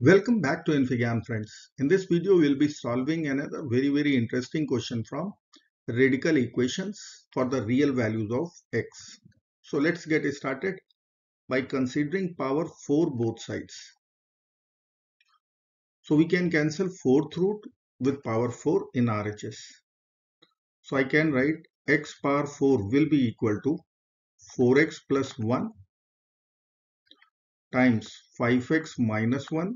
Welcome back to infyGyan friends. In this video, we'll be solving another very very interesting question from radical equations for the real values of x. So let's get started by considering power 4 both sides. So we can cancel 4th root with power 4 in RHS. So I can write x power 4 will be equal to 4x plus 1 times 5x minus 1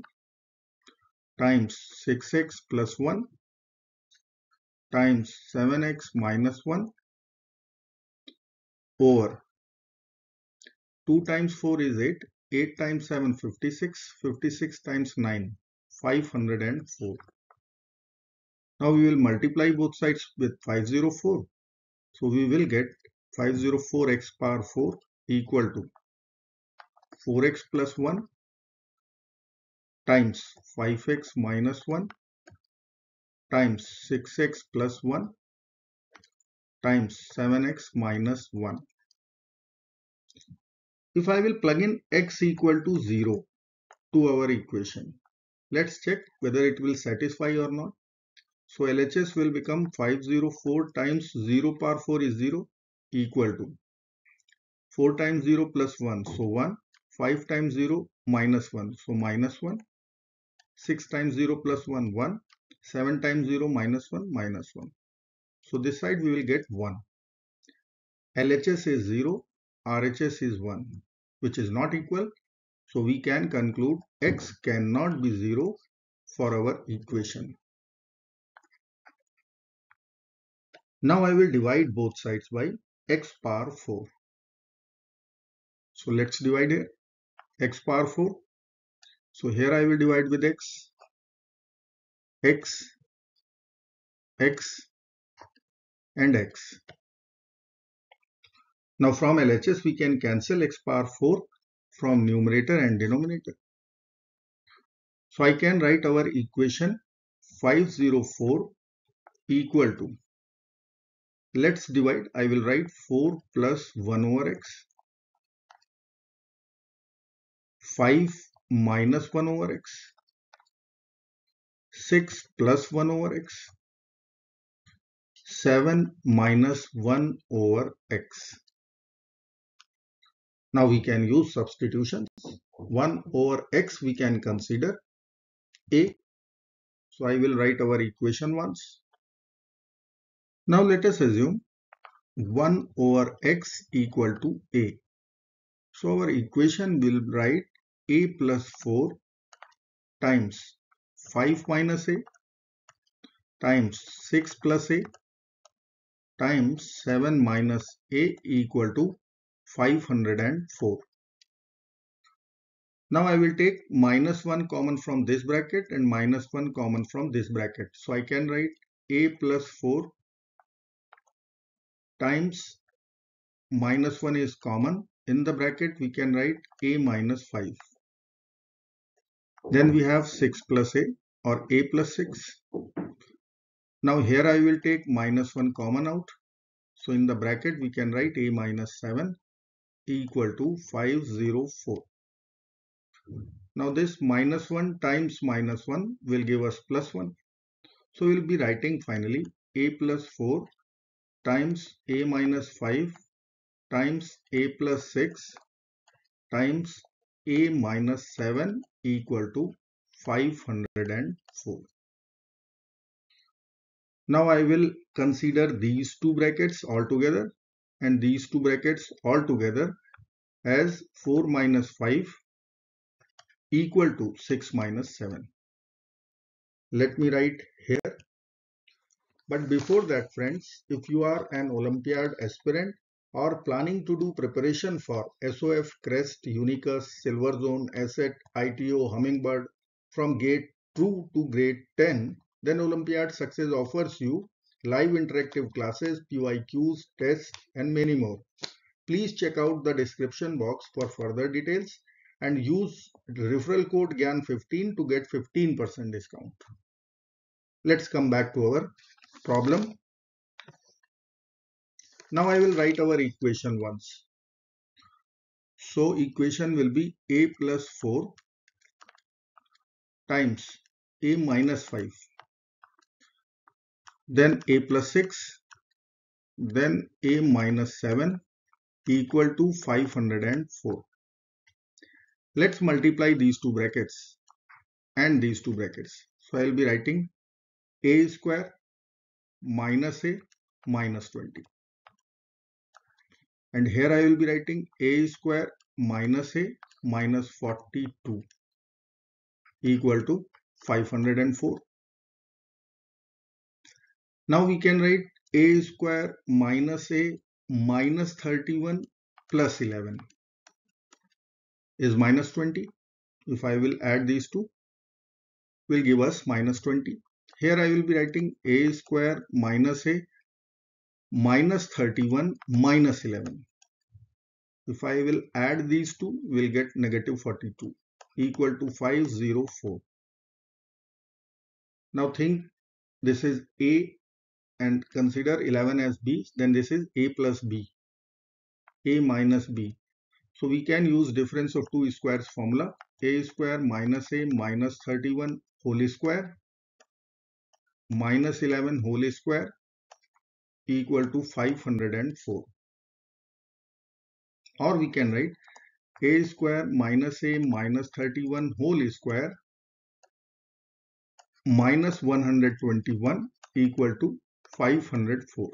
times 6x plus 1 times 7x minus 1 over 2 times 4 is 8, 8 times 7 56, 56 times 9 504. Now we will multiply both sides with 504. So we will get 504x power 4 equal to 4x plus 1 times 5x minus 1 times 6x plus 1 times 7x minus 1. If I will plug in x equal to 0 to our equation, let's check whether it will satisfy or not. So LHS will become 504 times 0 power 4 is 0 equal to 4 times 0 plus 1 so 1 5 times 0 minus 1 so minus 1 6 times 0 plus 1 1 7 times 0 minus 1 minus 1 so this side we will get 1 LHS is 0 RHS is 1 which is not equal. So we can conclude x cannot be 0 for our equation. Now I will divide both sides by x power 4 so let's divide here x power 4 so here I will divide with x, x, x. And x. Now from LHS we can cancel x power 4 from numerator and denominator. So I can write our equation 504 equal to. Let's divide. I will write 4 plus 1 over x. 5 minus 1 over x 6 plus 1 over x 7 minus 1 over x. Now we can use substitutions 1 over x we can consider a. So I will write our equation once. Now let us assume 1 over x equal to a. So our equation will write a plus 4 times 5 minus a times 6 plus a times 7 minus a equal to 504. Now I will take minus 1 common from this bracket and minus 1 common from this bracket. So I can write a plus 4 times minus 1 is common. In the bracket we can write a minus 5. Then we have 6 plus a or a plus 6. Now here I will take minus 1 common out. So in the bracket we can write a minus 7 equal to 504. Now this minus 1 times minus 1 will give us plus 1. So we will be writing finally a plus 4 times a minus 5 times a plus 6 times a minus 7 equal to 504. Now I will consider these two brackets altogether and these two brackets altogether as 4 minus 5 equal to 6 minus 7. Let me write here. But before that friends, if you are an Olympiad aspirant or planning to do preparation for SOF, CREST, Unicus, Silver Zone, ASSET, ITO, Hummingbird from Gate 2 to Grade 10, then Olympiad Success offers you live interactive classes, PYQs, tests and many more. Please check out the description box for further details and use referral code GAN15 to get 15% discount. Let's come back to our problem. Now I will write our equation once. So equation will be a plus 4 times a minus 5 then a plus 6 then a minus 7 equal to 504 let's multiply these two brackets and these two brackets. So i'll be writing a square minus a minus 20 and here I will be writing a square minus a minus 42 equal to 504. Now we can write a square minus a minus 31 plus 11 is minus 20. If I will add these two, will give us minus 20. Here I will be writing a square minus a minus 31 minus 11. If I will add these two, we'll get negative 42 equal to 504. Now think this is A and consider 11 as B, then this is A plus B, A minus B. So we can use difference of two squares formula, A square minus A minus 31 whole square minus 11 whole square equal to 504 or we can write a square minus a minus 31 whole square minus 121 equal to 504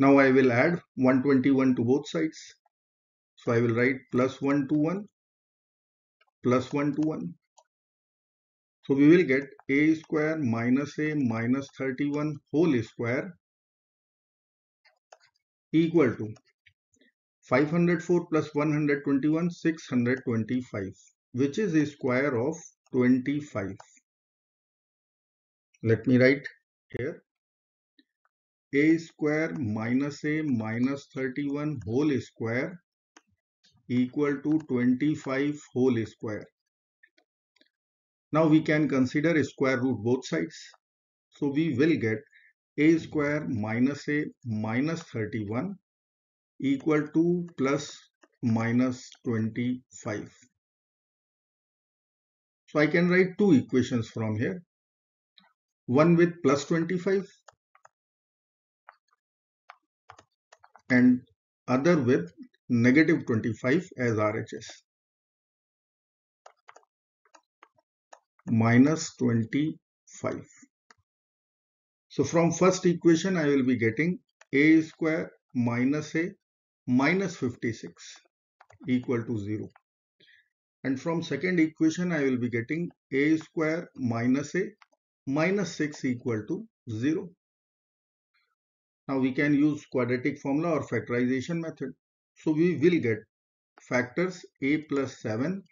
now I will add 121 to both sides. So I will write plus 1 to 1 plus 1 to 1 so we will get a square minus a minus 31 whole square equal to 504 plus 121 625 which is a square of 25. Let me write here a square minus a minus 31 whole square equal to 25 whole square. Now we can consider a square root both sides. So we will get a square minus a minus 31 equal to plus minus 25. So I can write two equations from here. One with plus 25 and other with negative 25 as RHS. Minus 25. So from first equation I will be getting a square minus a minus 56 equal to 0. And from second equation I will be getting a square minus a minus 6 equal to 0. Now we can use quadratic formula or factorization method. So we will get factors a plus 7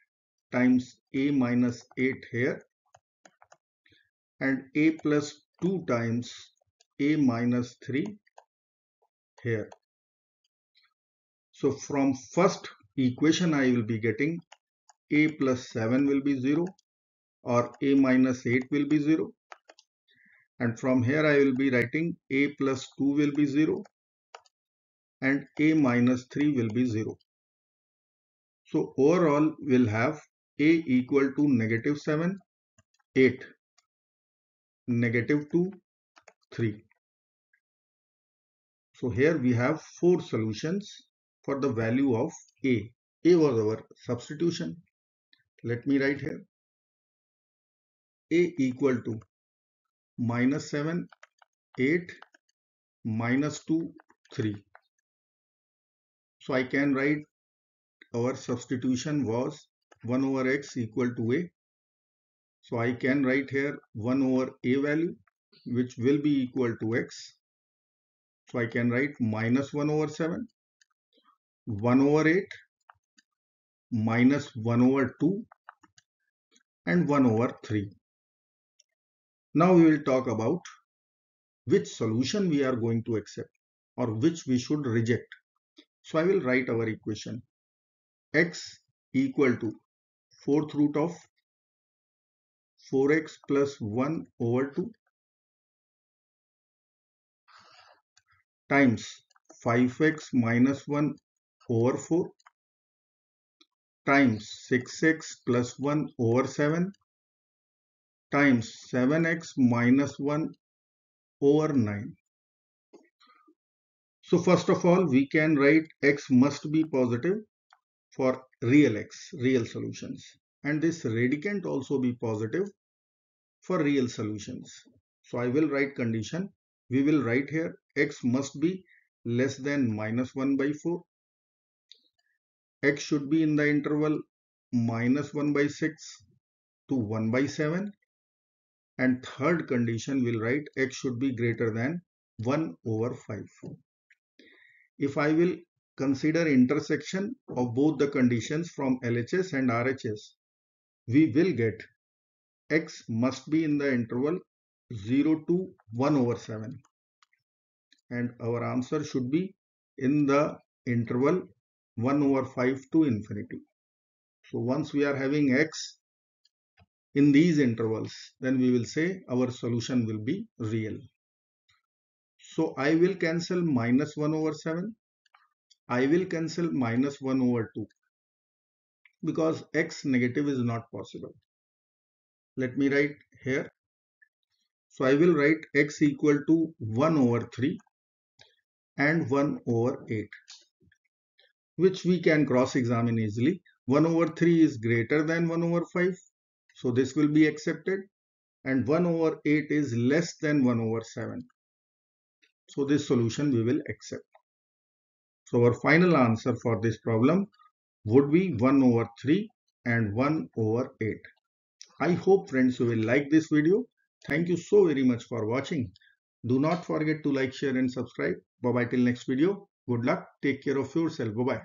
times a minus 8 here and a plus 2 times a minus 3 here. So from first equation I will be getting a plus 7 will be 0 or a minus 8 will be 0 and from here I will be writing a plus 2 will be 0 and a minus 3 will be 0. So overall we'll have a equal to negative 7, 8, negative 2, 3. So here we have four solutions for the value of a. a was our substitution. Let me write here. a equal to minus 7, 8, minus 2, 3. So I can write our substitution was 1 over x equal to a. So I can write here 1 over a value which will be equal to x. So I can write minus 1 over 7, 1 over 8, minus 1 over 2 and 1 over 3. Now we will talk about which solution we are going to accept or which we should reject. So I will write our equation x equal to fourth root of 4x plus 1 over 2 times 5x minus 1 over 4 times 6x plus 1 over 7 times 7x minus 1 over 9. So first of all, we can write x must be positive for real x, real solutions. And this radicand also be positive for real solutions. So I will write condition. We will write here x must be less than minus 1 by 4. x should be in the interval minus 1 by 6 to 1 by 7 and third condition will write x should be greater than 1 over 5. If I will consider intersection of both the conditions from LHS and RHS, we will get x must be in the interval 0 to 1 over 7 and our answer should be in the interval 1 over 5 to infinity. So once we are having x in these intervals then we will say our solution will be real. So I will cancel minus 1 over 7. I will cancel minus 1 over 2 because x negative is not possible. Let me write here. So I will write x equal to 1 over 3 and 1 over 8 which we can cross examine easily. 1 over 3 is greater than 1 over 5 so this will be accepted and 1 over 8 is less than 1 over 7. So this solution we will accept. So our final answer for this problem would be 1 over 3 and 1 over 8. I hope friends you will like this video. Thank you so very much for watching. Do not forget to like, share and subscribe. Bye bye till next video. Good luck. Take care of yourself. Bye bye.